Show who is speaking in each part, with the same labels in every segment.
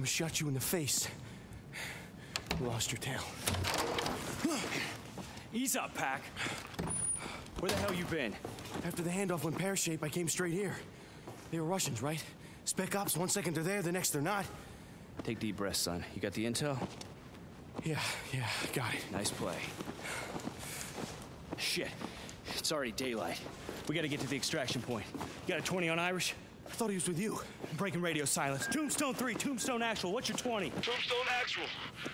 Speaker 1: Gonna shot you in the face. Lost your tail.
Speaker 2: Ease up, Pac. Where the hell you been?
Speaker 1: After the handoff went pear-shaped, I came straight here. They were Russians, right? Spec ops, one second they're there, the next they're not.
Speaker 2: Take deep breaths, son. You got the intel?
Speaker 1: Yeah, yeah, got it.
Speaker 2: Nice play. Shit. It's already daylight. We gotta get to the extraction point. You got a 20 on Irish?
Speaker 1: I thought he was with you.
Speaker 2: Breaking radio silence. Tombstone 3, Tombstone Actual. What's your 20?
Speaker 3: Tombstone Actual.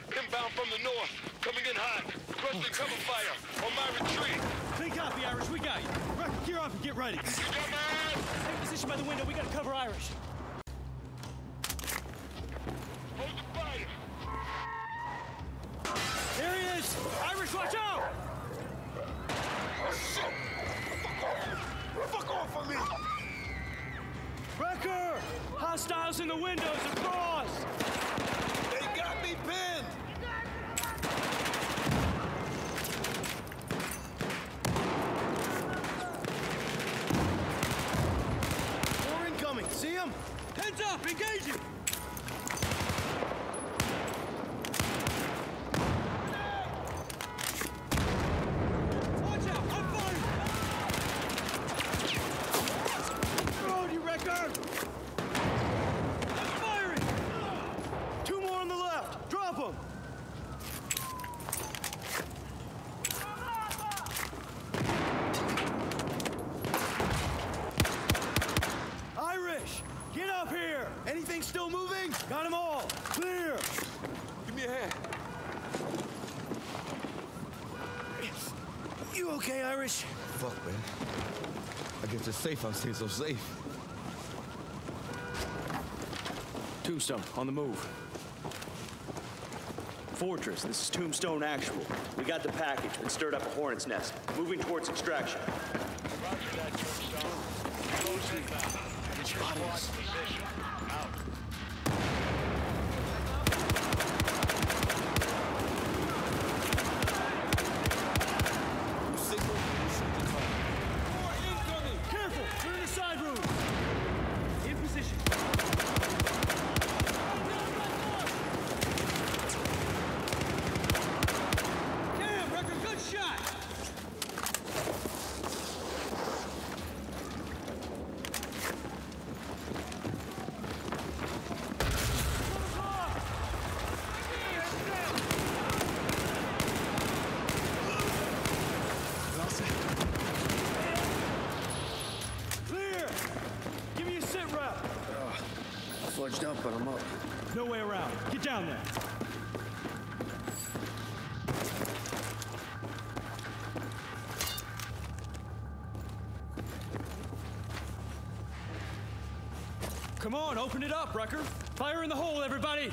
Speaker 3: Inbound from the north. Coming in hot. Requesting oh. cover fire on my retreat.
Speaker 2: Clean copy, Irish. We got you. Recker, gear up and get ready.
Speaker 3: You got my ass?
Speaker 2: Take position by the window. We gotta cover Irish.
Speaker 3: Hold the fire.
Speaker 2: There he is! Irish, watch out! Recker! Hostiles in the windows across!
Speaker 3: They got me pinned.
Speaker 1: More incoming, see him?
Speaker 2: Heads up! Engaging! Watch out! I'm firing! Road, you wrecker! I'm firing!
Speaker 1: Two more on the left. Drop them.
Speaker 2: Irish! Get up here!
Speaker 1: Anything still moving?
Speaker 2: Got them all! Clear!
Speaker 3: Give me a hand.
Speaker 1: You okay, Irish?
Speaker 4: Fuck, man. I get to safe, I stay so safe.
Speaker 2: Tombstone, on the move. Fortress, this is Tombstone Actual. We got the package, and stirred up a hornet's nest. Moving towards extraction.
Speaker 3: Roger that, Tombstone. Close inbound. Squad position. Out.
Speaker 4: You signal, you shoot the target.
Speaker 2: More incoming! Careful! We're in the side room! In position. Damn, Recker, good shot! Clear! Give me a sit rep!
Speaker 1: Fudged up, but I'm up.
Speaker 2: No way around. Get down there. Come on, open it up, Recker. Fire in the hole, everybody.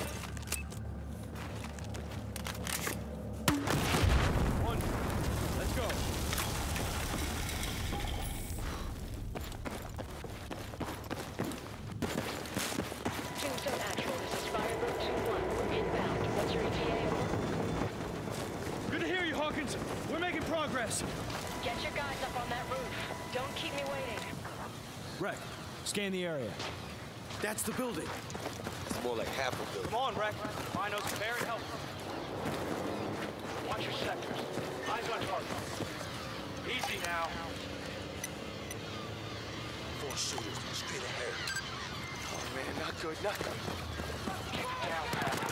Speaker 2: Making progress.
Speaker 5: Get your guys up on that roof. Don't keep me waiting.
Speaker 2: Wreck, scan the area.
Speaker 1: That's the building.
Speaker 4: It's more like half a building.
Speaker 2: Come on, Wreck. Rhino's prepared help.
Speaker 3: Watch your sectors. Eyes on target. Easy now.
Speaker 4: Four shooters, straight ahead.
Speaker 1: Oh man, not good, not good.
Speaker 3: Keep it down, Pat.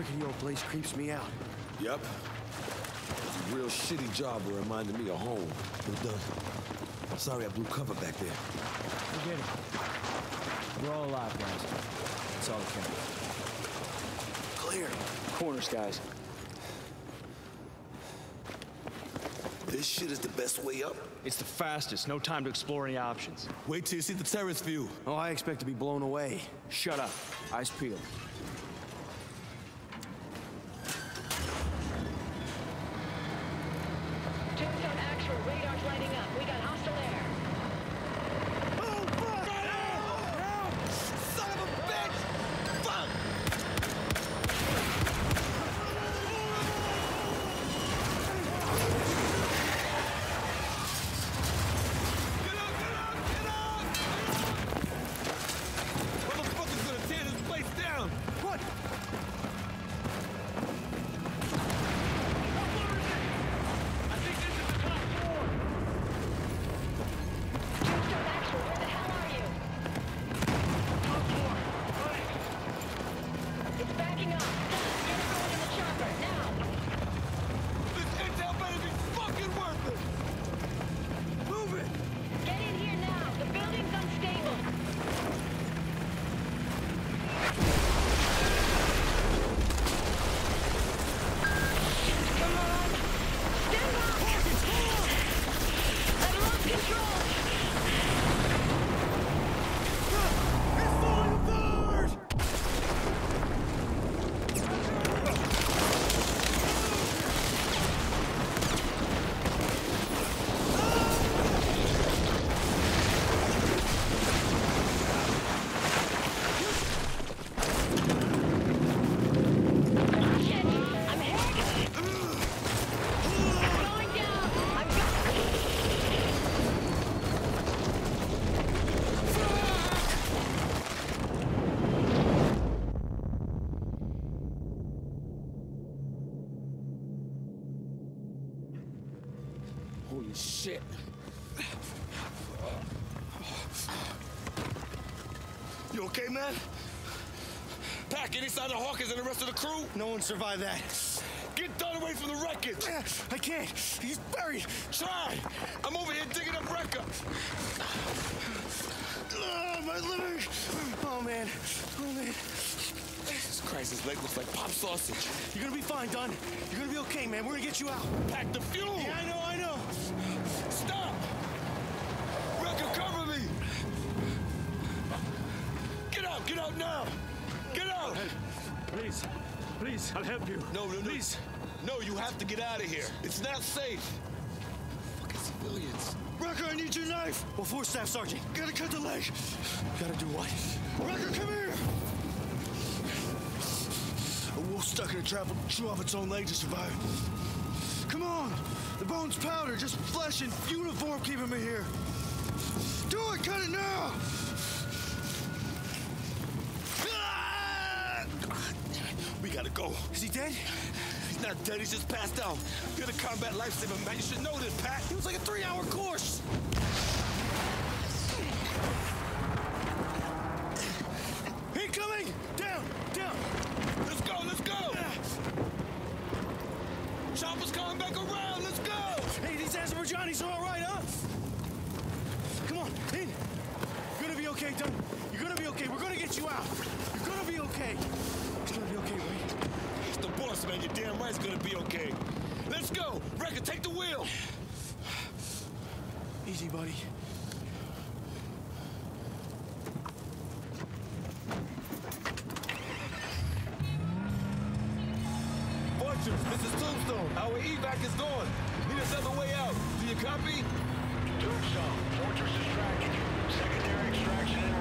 Speaker 1: Rickety old place creeps me out.
Speaker 3: Yep. It's a real shitty job of reminding me of home. Well done. I'm sorry I blew cover back there.
Speaker 6: Forget it. We're all alive, guys. That's all that counts.
Speaker 1: Clear.
Speaker 2: Corners, guys.
Speaker 3: This shit is the best way up.
Speaker 2: It's the fastest. No time to explore any options.
Speaker 3: Wait till you see the terrace view.
Speaker 1: Oh, I expect to be blown away.
Speaker 2: Shut up.
Speaker 6: Eyes peeled.
Speaker 4: Holy shit.
Speaker 3: You okay, man? Pac, any sign of Hawkins and the rest of the crew?
Speaker 1: No one survived that.
Speaker 3: Get done away from the wreckage!
Speaker 1: I can't. He's buried.
Speaker 3: Try! I'm over here digging up Recker!
Speaker 1: Oh, my liver. Oh, man. Oh, man.
Speaker 3: Jesus Christ, his leg looks like pop sausage.
Speaker 1: You're gonna be fine, Dunn. You're gonna be okay, man. We're gonna get you out.
Speaker 3: Pack the fuel!
Speaker 1: Yeah, I know, I know.
Speaker 3: Out, get out now! Get out!
Speaker 7: Please, please, I'll help you.
Speaker 3: No, no, no.
Speaker 7: Please.
Speaker 3: No, you have to get out of here. It's not safe. Fucking civilians.
Speaker 1: Recker, I need your knife. Well, four staff sergeant. Gotta cut the leg. Gotta do what? Recker, come here. A wolf stuck in a trap will chew off its own leg to survive. Come on. The bone's powder, just flesh and uniform keeping me here. Do it, cut it now. Ah!
Speaker 3: We gotta go.
Speaker 1: Is he dead?
Speaker 3: He's not dead, he's just passed out. You're the combat lifesaver, man. You should know this, Pat.
Speaker 1: It was like a three-hour course. Incoming! Down! Down!
Speaker 3: Let's go, let's go! Chopper's coming back around, let's go!
Speaker 1: Hey, these Azerbaijanis are all right, huh? Come on, in. You're gonna be okay, Dunn. You're gonna be okay. We're gonna get you out. You're gonna be okay. It's gonna be okay, right?
Speaker 3: It's the boss, it's gonna be okay. Let's go! Recker, take the wheel!
Speaker 1: Easy, buddy.
Speaker 3: Fortress, this is Tombstone. Our evac is gone. Need another way out. Do you copy?
Speaker 8: Tombstone, Fortress is tracking you. Secondary extraction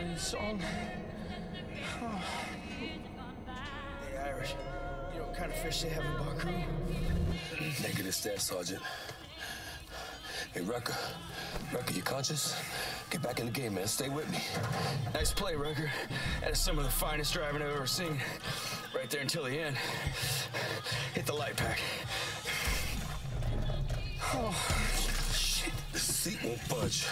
Speaker 1: get
Speaker 3: Oh,
Speaker 9: my
Speaker 1: God, this song. Oh.
Speaker 9: years have gone by.
Speaker 1: Hey, Irish. You know what kind of fish they have in Baku?
Speaker 4: Negative staff, Sergeant. Hey, Recker. Recker, you conscious? Get back in the game, man. Stay with me.
Speaker 1: Nice play, Recker. That is some of the finest driving I've ever seen. Right there until the end. Hit the light pack. Oh, shit.
Speaker 4: The seat won't budge.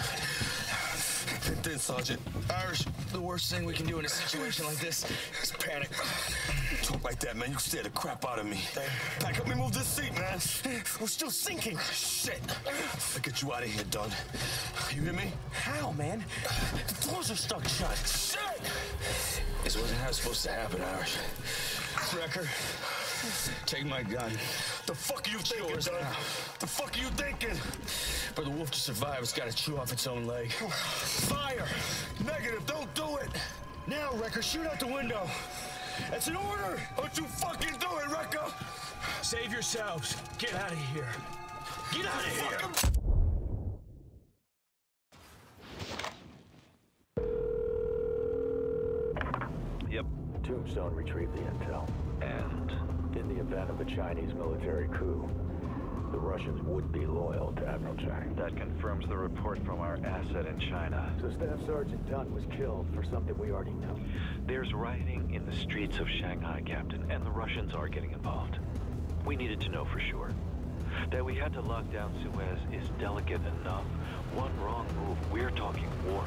Speaker 4: And then, Sergeant,
Speaker 1: Irish, the worst thing we can do in a situation like this is panic.
Speaker 4: talk like that, man. You scare the crap out of me. Pac, up, me move this seat, man.
Speaker 1: We're still sinking.
Speaker 4: Shit. I'll get you out of here, Dunn. You hear me?
Speaker 1: How, man? The doors are stuck shut.
Speaker 4: Shit!
Speaker 1: This wasn't how it's supposed to happen, Irish. Recker, take my gun.
Speaker 4: The fuck are you thinking,
Speaker 1: yours
Speaker 4: Dunn?
Speaker 1: now.
Speaker 4: The fuck are you thinking? For the wolf to survive, it's gotta chew off its own leg.
Speaker 3: Fire! Negative, don't do it!
Speaker 4: Now, Recker, shoot out the window. It's an order!
Speaker 3: Don't you fucking do it, Recker!
Speaker 4: Save yourselves. Get out of here. Get out of here!
Speaker 8: Yep. Tombstone retrieved the intel. And in the event of a Chinese military coup, the Russians would be loyal to Admiral Chang.
Speaker 10: That confirms the report from our asset in China.
Speaker 8: So Staff Sergeant Dunn was killed for something we already know.
Speaker 10: There's rioting in the streets of Shanghai, Captain, and the Russians are getting involved. We needed to know for sure. That we had to lock down Suez is delicate enough. One wrong move, we're talking war.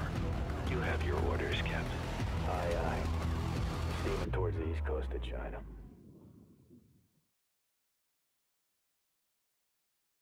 Speaker 10: You have your orders, Captain.
Speaker 8: Aye, aye. Steaming towards the east coast of China.